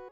なに?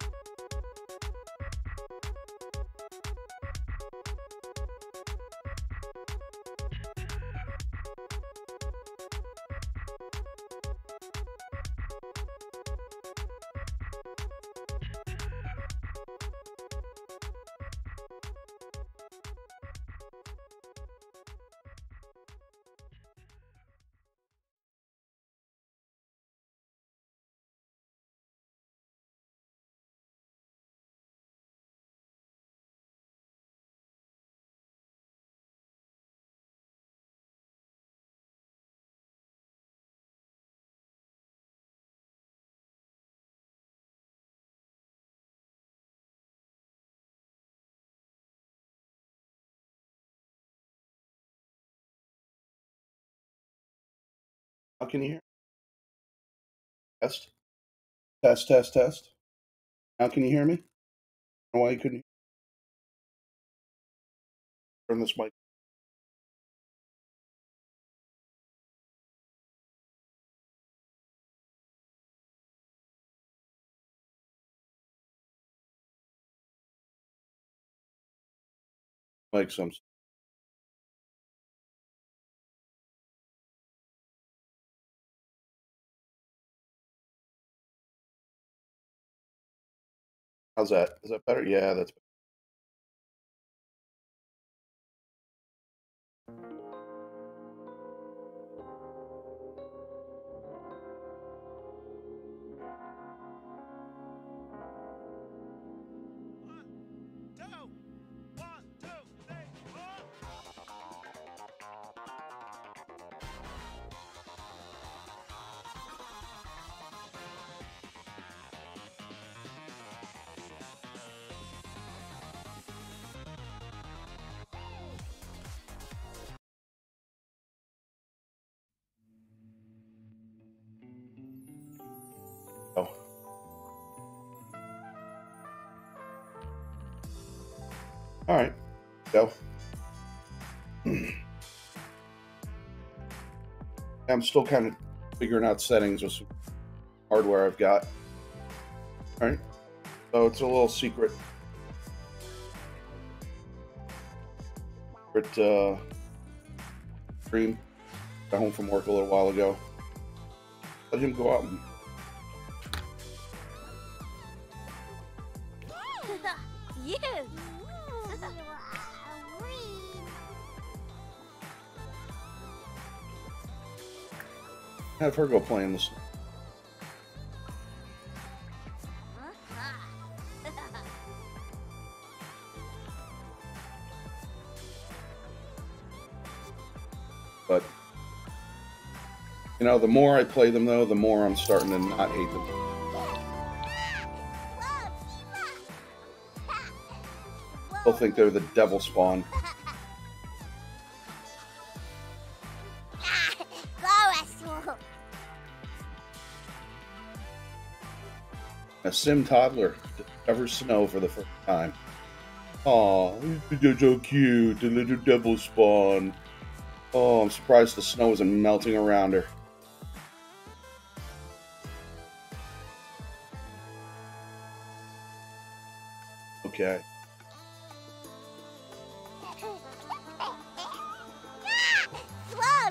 How can you hear? Test. Test, test, test. Now can you hear me? Why you couldn't turn this mic? Like some. How's that? Is that better? Yeah, that's oh. All right, go. I'm still kind of figuring out settings with some hardware I've got. All right, so it's a little secret. Secret uh, stream. Got home from work a little while ago. Let him go out and have her go play in snow. But you know, the more I play them though, the more I'm starting to not hate them. They'll think they're the devil spawn. Sim toddler discovers snow for the first time. Aw, they're so cute, the little devil spawn. Oh, I'm surprised the snow isn't melting around her. Okay.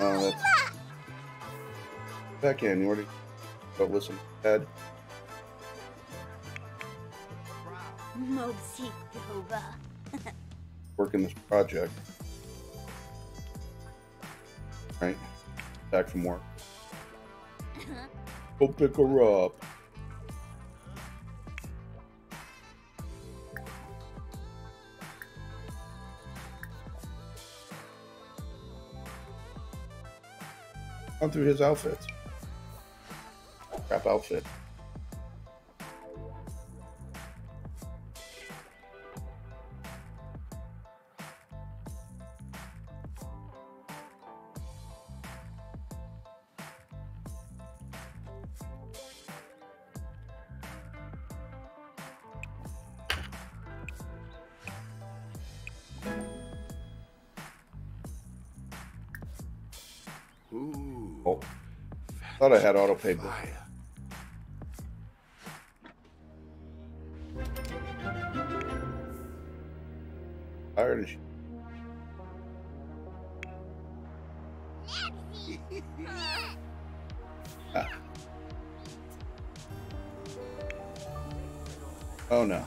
Oh, uh, that's... Back in, already... Go listen, Ed. Working this project. Right? Back from work. Uh-huh. Go pick her up. Gone through his outfits. Crap outfit. Thought I had auto pay. but- Fire. Tired as ah. shit. Oh no.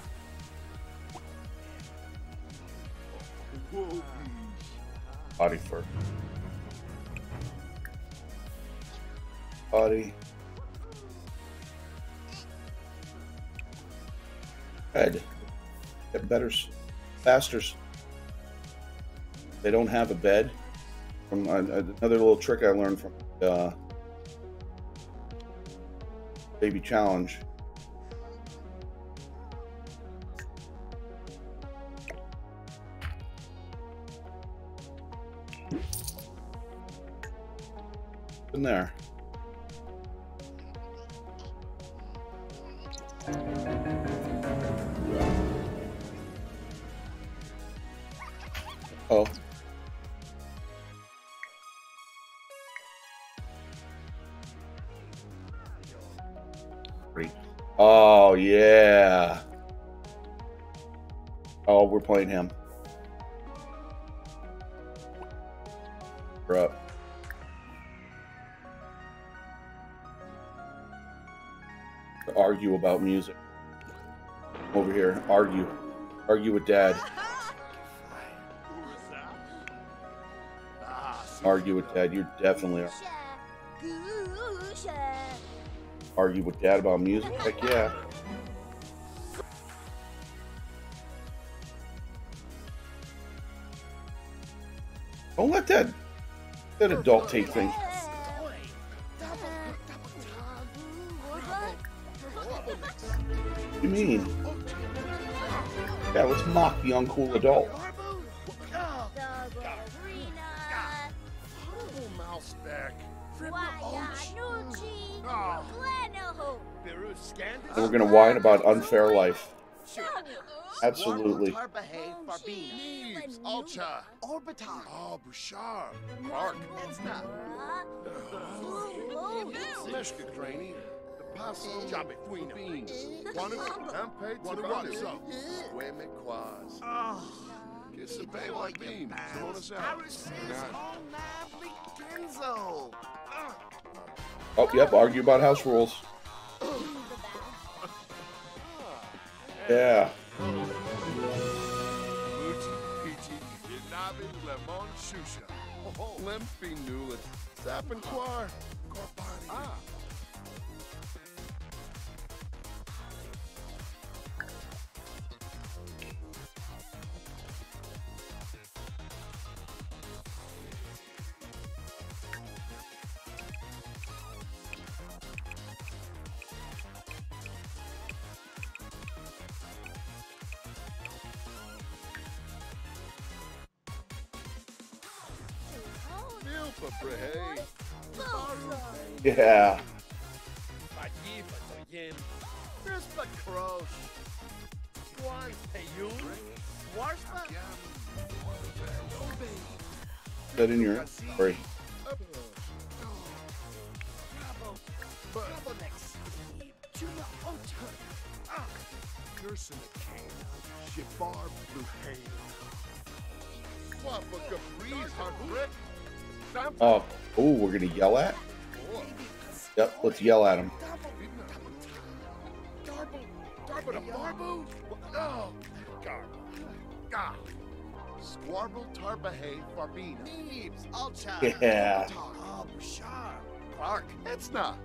Body fur. Body. Head. Get better, faster. They don't have a bed. From uh, another little trick I learned from uh, Baby Challenge. In there. Music. Over here. Argue. Argue with dad. Argue with dad. You're definitely argue with dad about music. Heck yeah. Don't let that that adult take things. You mean? Yeah, let's mock the uncool adult. And we're gonna whine about unfair life. Absolutely. Oh, Clark. The Paso. Jabby Fuina. Beans. One of Ampay. One of Runzo. Weme Quaz. Kiss a babe like beans. Throwing us out. Genzo. Oh, yep, argue about house rules. Yeah. Muchi, Peachy, Inabi, Lemon, Shusha. Limpy Newlet. Zap and Quar. Corbani. Ah. Yeah. That in your. Nursing. Shibar Blue Hay. Swappa Caprice Heartbreak. Oh, oh, we're gonna yell at. Yep, let's yell at him. Darble. Darble to Oh. Garble. Gah. Squarble Tarbahay Farbina. Neebs. Ultra. Yeah. Clark. It's not.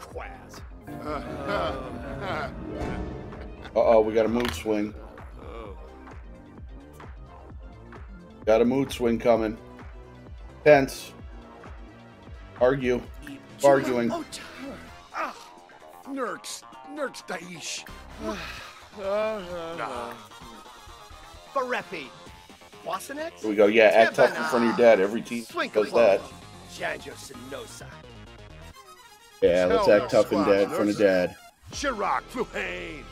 Quaz. Uh-huh. Uh oh, we got a mood swing. Got a mood swing coming. Tense. Argue. Arguing. Ah. Nurks. Nurks Daish. Barepi. Wasanex? Here we go. Yeah, act tough in front of your dad. Every team does that. Janjo Sinosa. Yeah, let's act tough in dad in front of dad. Chirac Fluhane.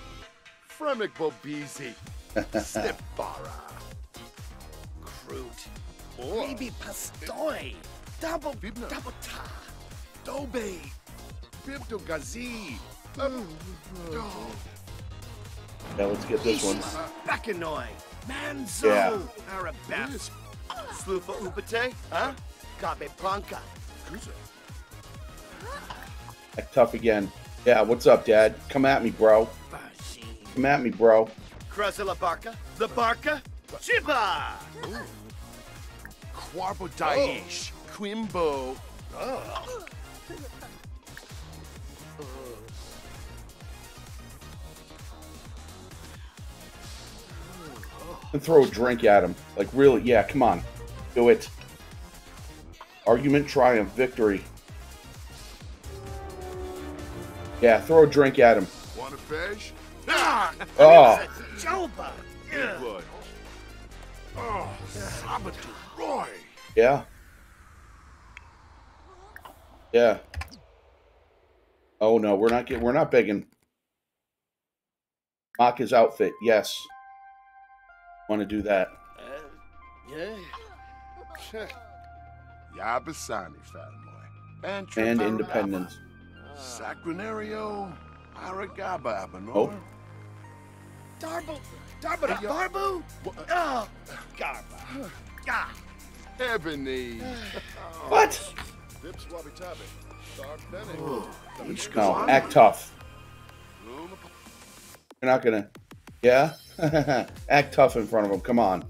Fremic Bobizi. Snipbara. Kroot. Oh. Baby Pastoy. Double, Bibna. double ta. Dobe. Bibdo Gazi. Um, oh. Let's get this one. Bekanoy. Manzo. Yeah. Arabeth. Yes. Slufa Upate. Huh? Gabe Blanca. Kuza. Act tough again. Yeah, what's up, dad? Come at me, bro. Come at me, bro. Krasila Barca. The Barca. Chiba. Quarbo Daish. Quimbo. And throw a drink at him. Like, really? Yeah, come on. Do it. Argument, triumph, victory. Yeah, throw a drink at him. Want a fish? Ah! Oh, Joba. Big boy. Oh, Sabatu Roy. Yeah. Yeah. Oh no, we're not getting. We're not begging. Mock his outfit. Yes. Want to do that? Uh, yeah. Yabasani, family. And, And independence. Sacranario, Aragaba, Abenor. Oh. Darbo, Darbo, Darbo. Oh, Garba. God. Ebony. What? Dip Swabby Tabby. Dark Benny. No, act tough. You're not gonna. Yeah? act tough in front of him. Come on.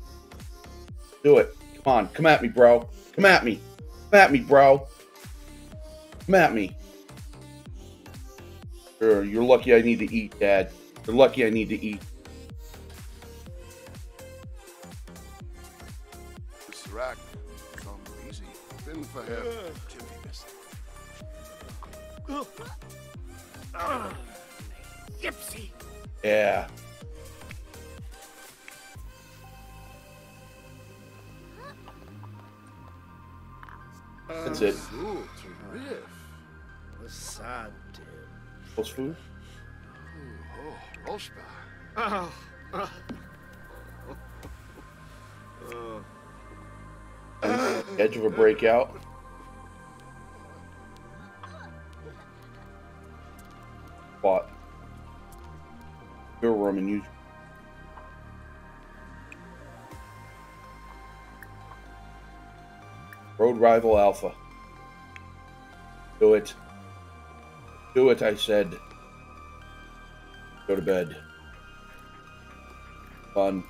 Do it. Come on. Come at me, bro. Come at me. Come at me, bro. Come at me. Sure, you're lucky I need to eat, Dad. You're lucky I need to eat. Been for him. Jimmy missed. Gypsy. Yeah. That's it. Cool to riff. Asante. What's food? Oh, Edge of a breakout. Bought your room and use. Road rival alpha. Do it. Do it, I said. Go to bed. Fun.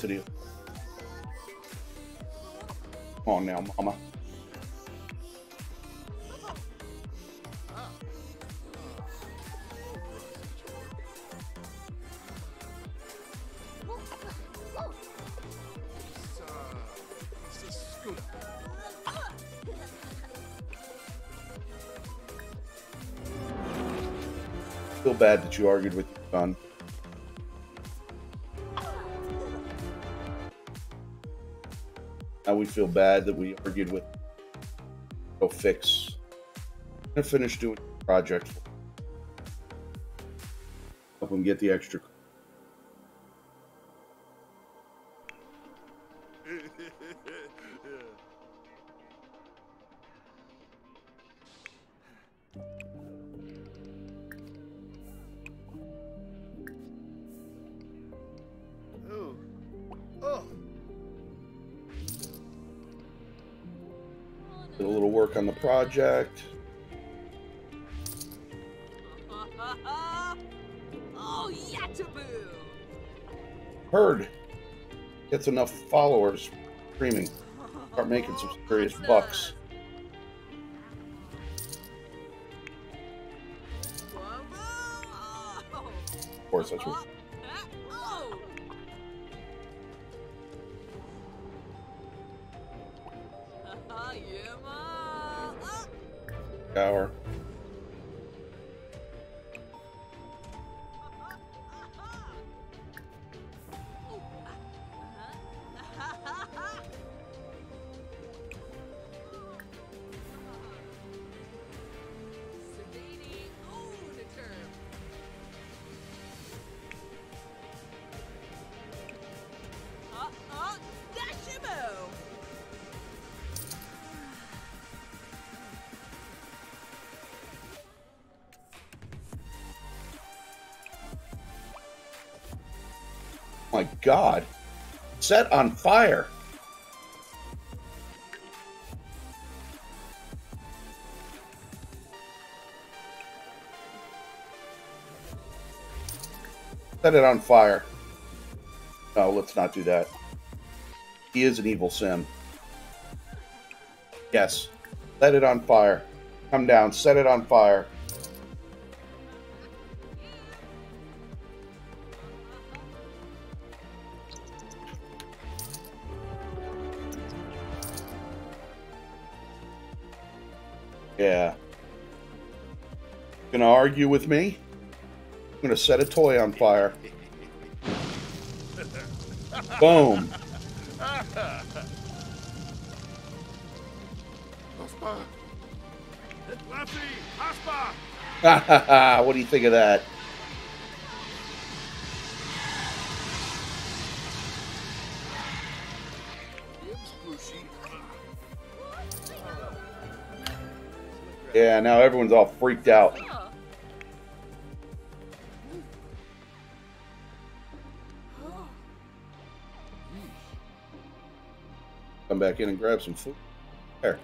Density. Come on now, mama. Feel bad that you argued with your son. Now we feel bad that we argued with. Go fix. I'm gonna finish doing the project. Help him get the extra. Project. oh, Yataboo! Heard. Gets enough followers streaming. Start making some serious bucks. Of course, that's what. Hour. My God. Set on fire. Set it on fire. No, let's not do that. He is an evil sim. Yes. Set it on fire. Come down. Set it on fire. Argue with me? I'm gonna set a toy on fire. Boom. What do you think of that? Yeah, now everyone's all freaked out. Back in and grab some food. There.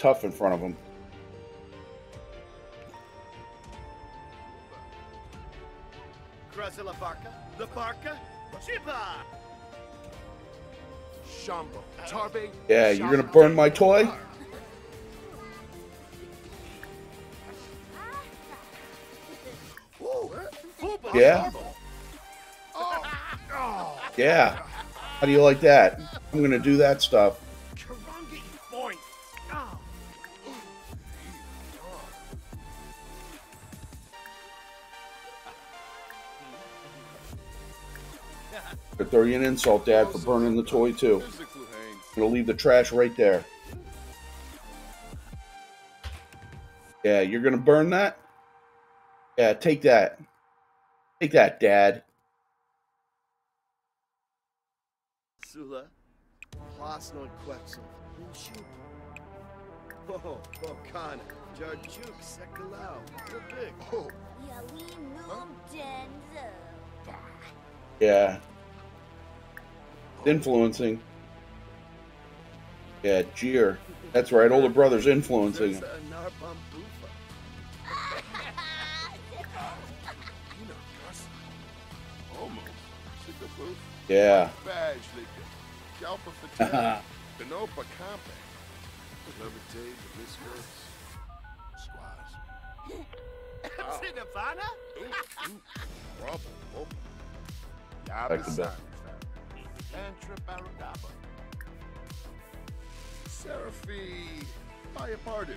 Tough in front of them. Krasa la barca. The barca. Chiba. Shambo. Tarbe. Yeah, you're gonna burn my toy? Whoa? Fuba. Yeah? Oh, Yeah. How do you like that? I'm gonna do that stuff. Gonna throw you an insult, Dad, for burning the toy too. Physically, Haynes. Gonna leave the trash right there. Yeah, you're gonna burn that? Yeah, take that. Take that, Dad. Sula. Plasno Quetzal. Shoot. Oh, Bokana. Jarjuk. Sekalau. You're big. Yeah. Influencing. Yeah, jeer. That's right, older brother's influencing him. There's a Narbambufa. you know, Gus. Almost. Sickaboo. Yeah. Badge, they Galpa Fatel. Canopa Campe. Levite, the Viscos. Squaws. Sinavana? Rubble. Back to back. Antra Baragaba. Seraphi. Payapardu.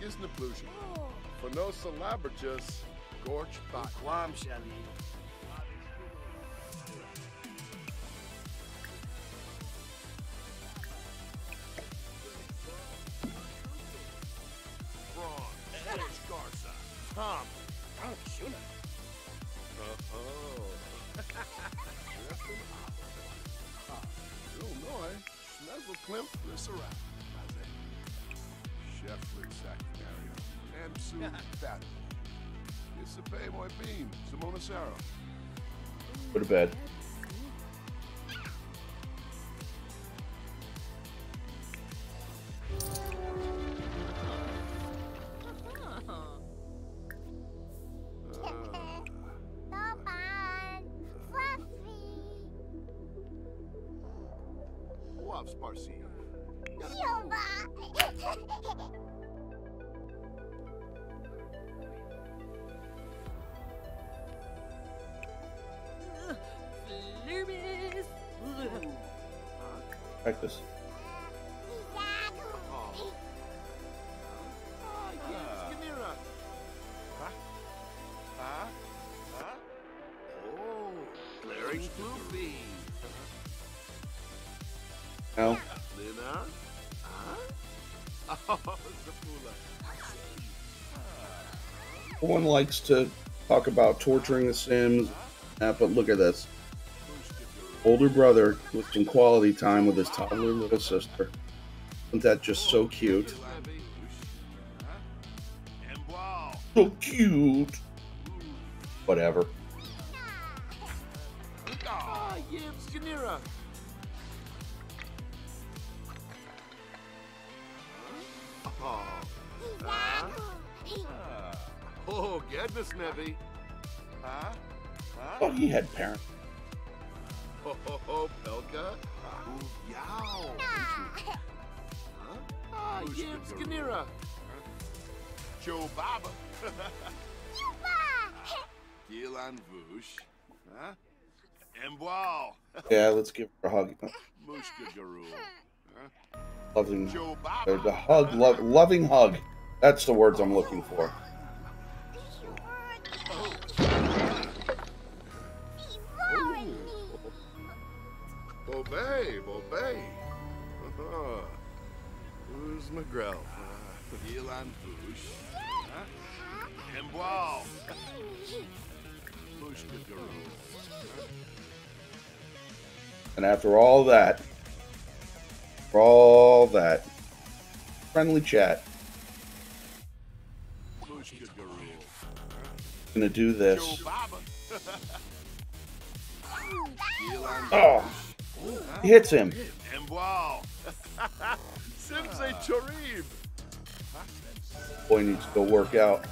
Gisnaplusion. Phenosa Labrajus. Gorch Bak. Quam Shali. Schnezzle Klimt. Glycerat. Sheffler Sacinario. And Sue Fat. Isapay Moy Beam. Simona Saro. Go to bed. Oh, likes to talk about torturing the Sims, uh, but look at this. Older brother with some quality time with his toddler little sister. Isn't that just so cute? So cute. Whatever. Goodness, Nebby. Huh? Huh? Oh, he had parents. Ho, ho, ho, Pelka. Ooh, yow. Huh? Ah, Who's Yibs the Ganira. Joe Baba. Gielan Vush. Huh? Emboal. Yeah, let's give her a hug. Mushka Garul. Loving, Joe Baba. the hug, lo- loving hug. That's the words I'm looking for. Bobay, Bobay. Uh-huh. Who's McGraw? Uh, Gielan Vush. Huh? Emboal. Mushka Garul. And after all that, for all that, friendly chat, Mushka Garul. gonna do this. Oh, he hits him. Simse Charib. Boy needs to go work out.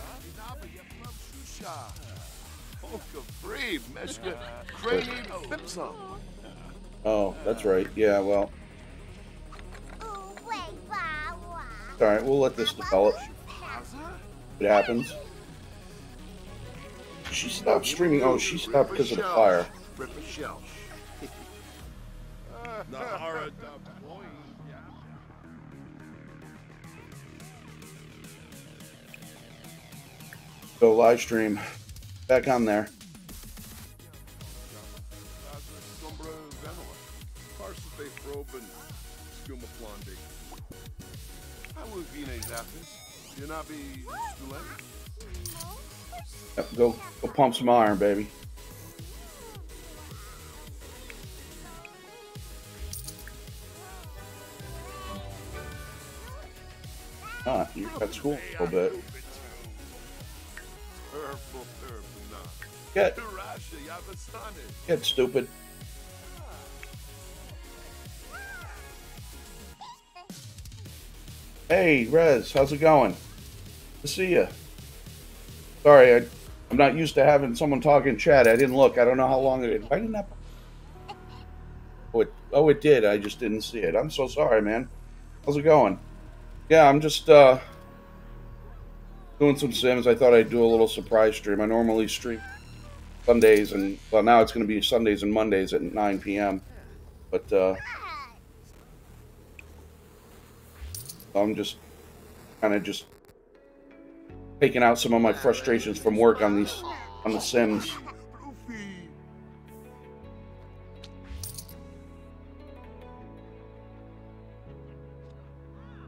Polka Free, Meshka, Crane, Pipsum. Oh, that's right. Yeah, well, all right. We'll let this develop. It happens. She stopped streaming. Oh, she stopped because of the fire. Rip a shell. Boy. Go live stream. Back on there. Sombra Venola. Parsipe Froben. Skuma Flondi. I will be named Zappis. You not be Stulay. Yep, go, go pump some iron, baby. Ah, you're at school a little bit. Get, get stupid. Hey, Rez, how's it going? To see you. Sorry, I, I'm not used to having someone talk in chat. I didn't look. I don't know how long it. Why didn't that? Oh, it, oh, it did. I just didn't see it. I'm so sorry, man. How's it going? Yeah, I'm just uh, doing some Sims. I thought I'd do a little surprise stream. I normally stream Sundays, and well, now it's going to be Sundays and Mondays at 9 p.m. But uh, I'm just kind of just taking out some of my frustrations from work on these on the Sims.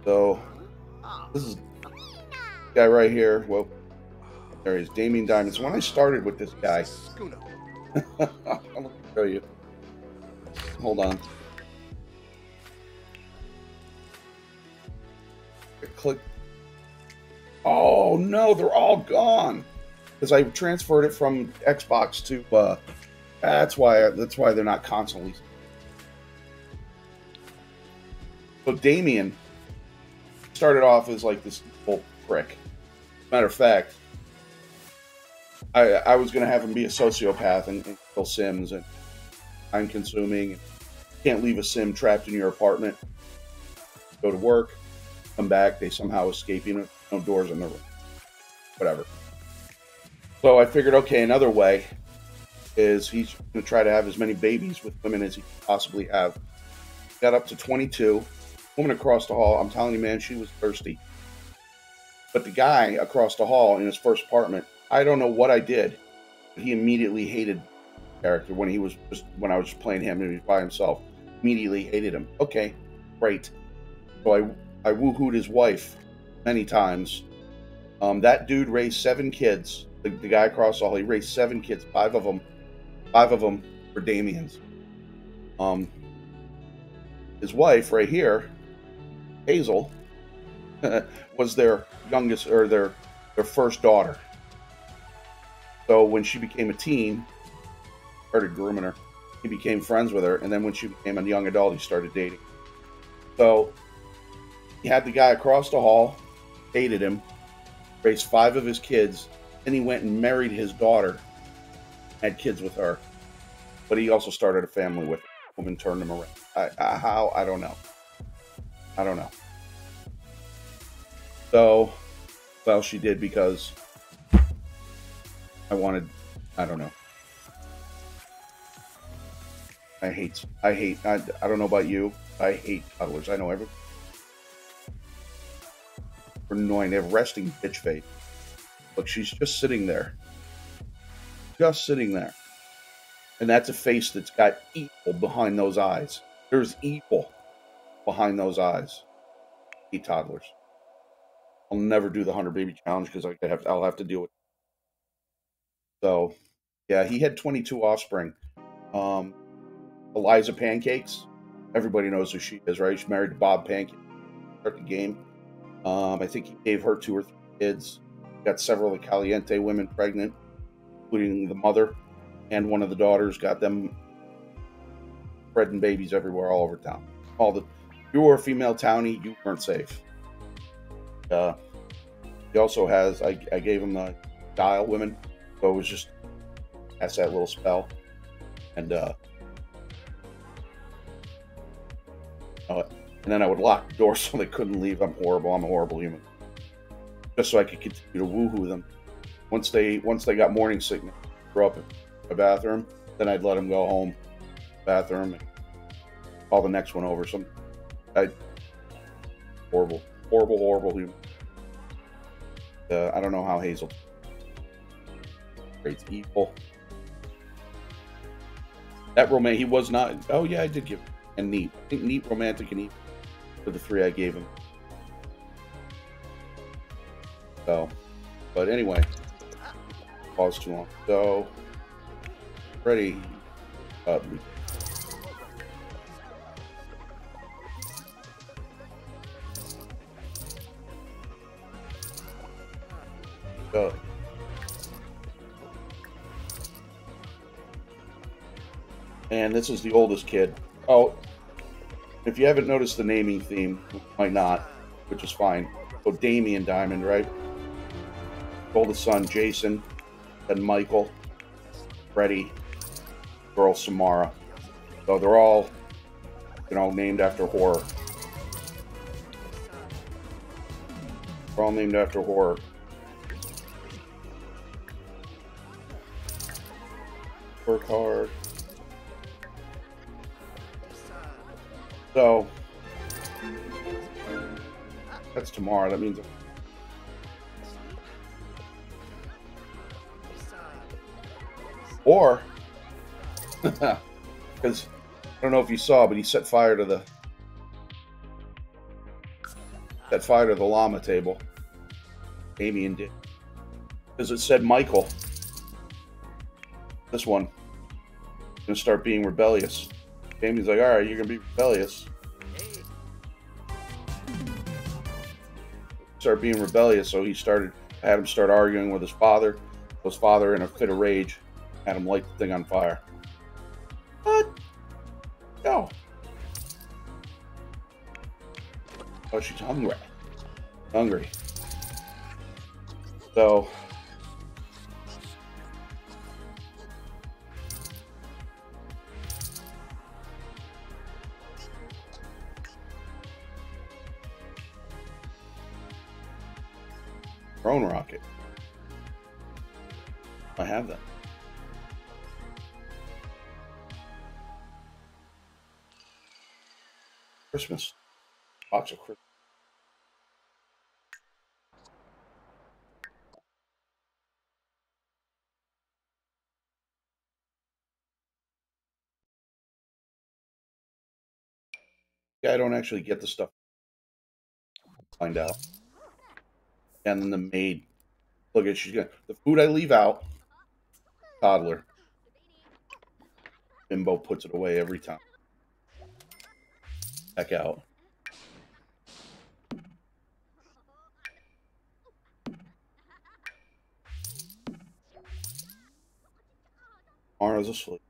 So this is guy right here. Well, there he is, Damien Diamonds. When I started with this guy. I'll show you. Hold on. Click. Oh no, they're all gone. Because I transferred it from Xbox to. Uh, that's why. That's why they're not constantly. So Damien started off as like this little prick. Matter of fact, I I was gonna have him be a sociopath and, and kill Sims and time consuming. Can't leave a Sim trapped in your apartment. Go to work, come back, they somehow escape. You know, no doors in the room. Whatever. So I figured, okay, another way is he's gonna try to have as many babies with women as he possibly have. Got up to 22. Woman across the hall, I'm telling you, man, she was thirsty. But the guy across the hall in his first apartment, I don't know what I did. He immediately hated character when he was just when I was playing him and he was by himself. Immediately hated him. Okay, great. So I I woohooed his wife many times. Um, that dude raised seven kids. The, the guy across the hall, he raised seven kids. Five of them, five of them were Damien's. Um, his wife right here, Hazel, was their youngest or their their first daughter. So when she became a teen, started grooming her. He became friends with her, and then when she became a young adult, he started dating. So he had the guy across the hall, hated him, raised five of his kids, and he went and married his daughter, had kids with her. But he also started a family with her. Woman turned him around. I, I, how? I don't know. I don't know. So, well, she did because I wanted. I don't know. I hate. I hate. I, I don't know about you. I hate toddlers. I know every. Annoying. They have resting bitch face. Look, she's just sitting there. Just sitting there. And that's a face that's got evil behind those eyes. There's evil behind those eyes. Hate toddlers. I'll never do the hundred baby challenge because I have I'll have to deal with. It. So, yeah, he had 22 offspring. Um, Eliza Pancakes. Everybody knows who she is, right? She's married to Bob Pancake. Start the game. Um, I think he gave her two or three kids. Got several of the Caliente women pregnant, including the mother and one of the daughters. Got them spreading babies everywhere, all over town. All the you were a female townie, you weren't safe. Uh, he also has. I, I gave him the dial women, so it was just that's that little spell, and uh, uh, and then I would lock the door so they couldn't leave. I'm horrible. I'm a horrible human. Just so I could continue to woohoo them. Once they once they got morning sickness, grow up in a bathroom, then I'd let them go home, bathroom, and call the next one over. Some, I horrible, horrible, horrible human. Uh, I don't know how Hazel. Great evil. That romantic, he was not. Oh yeah, I did give and neat. I think neat, romantic, and evil for the three I gave him. So, but anyway, pause too long. So, ready. Uh, And this is the oldest kid. Oh, if you haven't noticed the naming theme, might not, which is fine. Oh, so Damien Diamond, right? Oldest son, Jason, then Michael, Freddie, girl Samara. So they're all, you know, named after horror. They're all named after horror. Work hard. So that's tomorrow. That means or because I don't know if you saw, but he set fire to the set fire to the llama table. Damien did because it said Michael. This one gonna start being rebellious. Damien's like, all right, you're gonna be rebellious. Start being rebellious, so he started had him start arguing with his father. His father, in a fit of rage, had him light the thing on fire. What? No. Oh, she's hungry. Hungry. So Christmas. Of Christmas. Yeah, I don't actually get the stuff. Find out. And then the maid. Look at she's got the food I leave out. Toddler. Bimbo puts it away every time back out. Mara's asleep.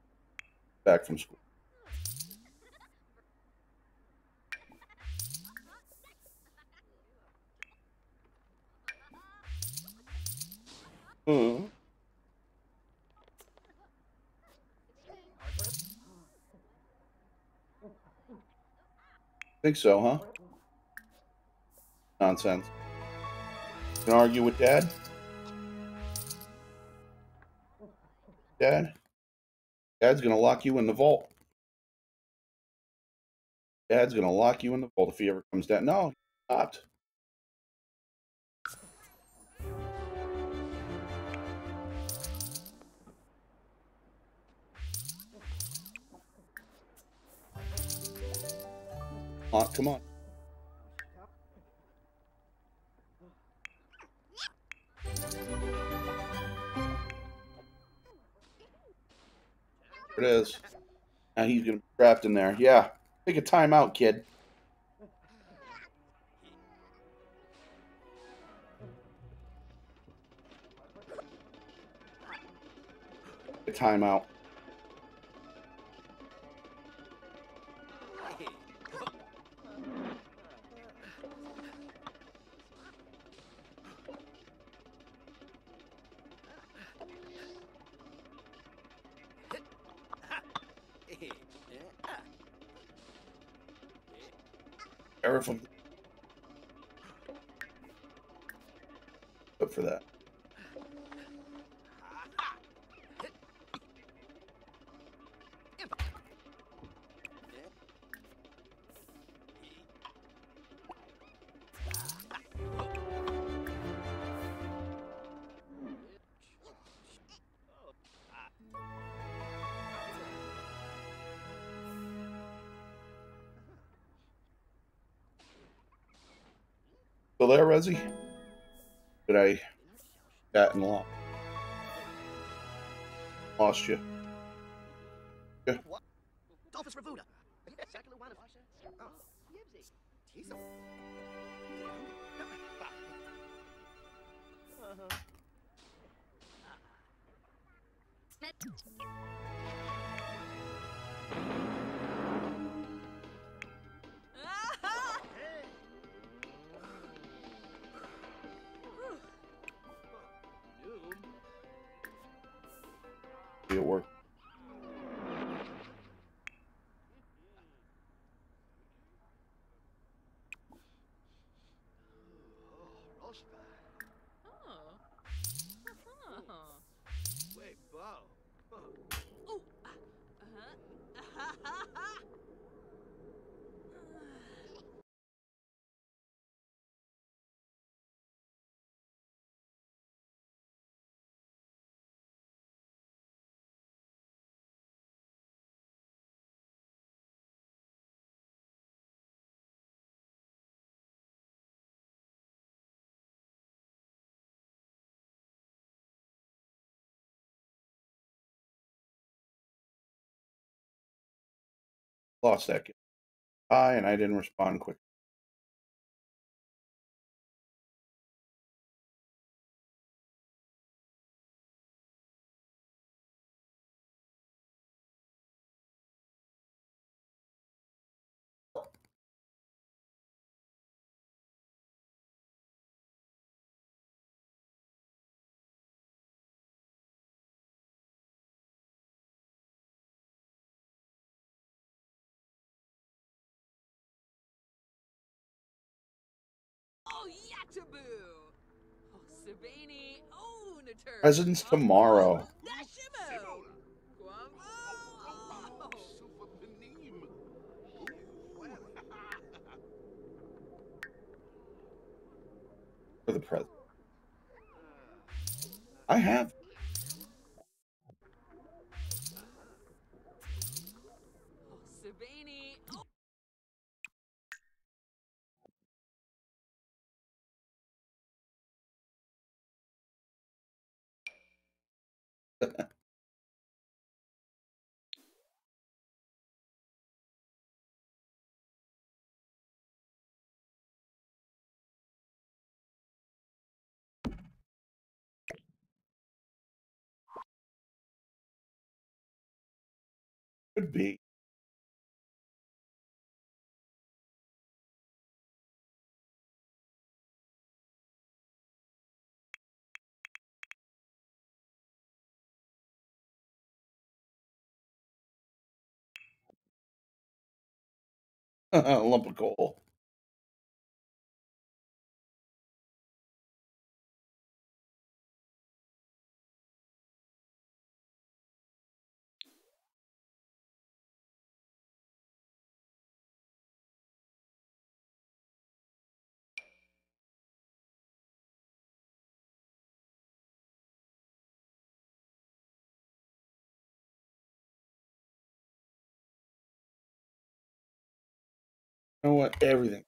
Back from school. Hmm. Think so, huh? Nonsense. Can argue with Dad? Dad? Dad's gonna lock you in the vault. Dad's gonna lock you in the vault if he ever comes down. No, he stopped. Come on. There it is. Now he's gonna be trapped in there. Yeah. Take a timeout, kid. Timeout. For that. Still there, Rezzy? Did I got and lost? Lost you. Dolphus revuda. At work. Lost that kid. Hi, and I didn't respond quick. Yataboo! Oh, Sabini, oh, Natur. Tomorrow. For the present. I have. Could be. lump of coal. Know what? Everything.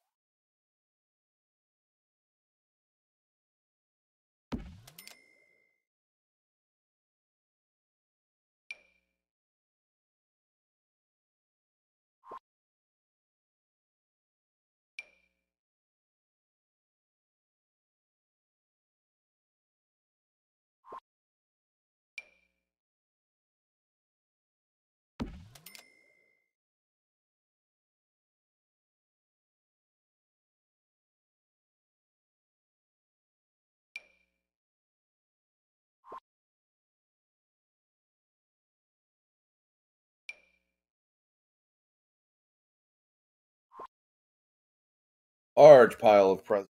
Large pile of presents.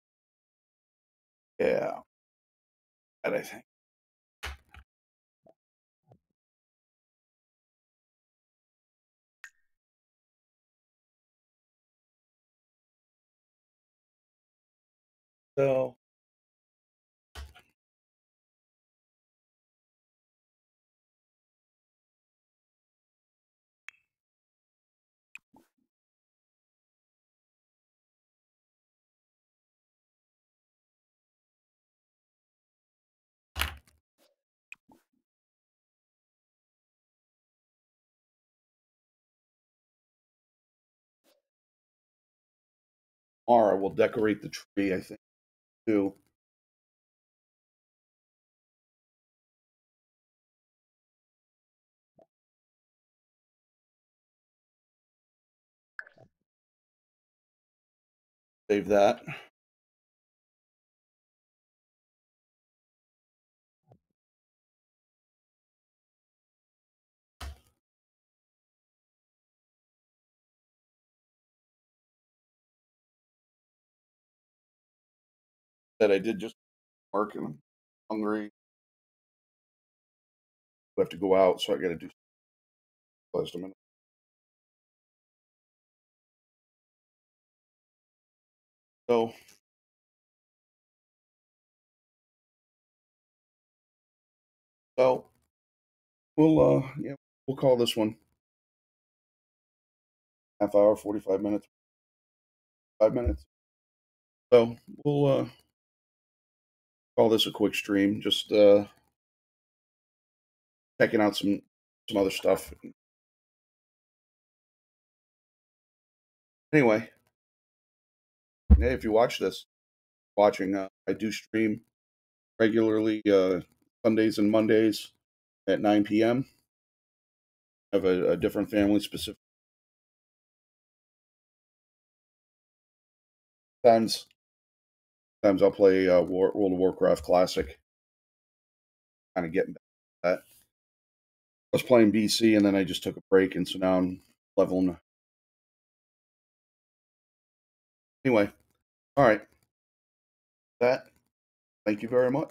Yeah. That I think. So tomorrow we'll decorate the tree, I think, too. Save that. That I did just work and I'm hungry. We have to go out, so I got to do close a minute. So so we'll uh yeah we'll call this one half hour, forty five minutes, five minutes. So we'll uh call this a quick stream. Just uh checking out some some other stuff. Anyway, hey, if you watch this, watching, uh, I do stream regularly uh, Sundays and Mondays at 9 p.m. I have a, a different family specific. Times, times I'll play uh, War, World of Warcraft Classic. Kind of getting back that. I was playing BC and then I just took a break, and so now I'm leveling. Anyway, all right. That. Thank you very much.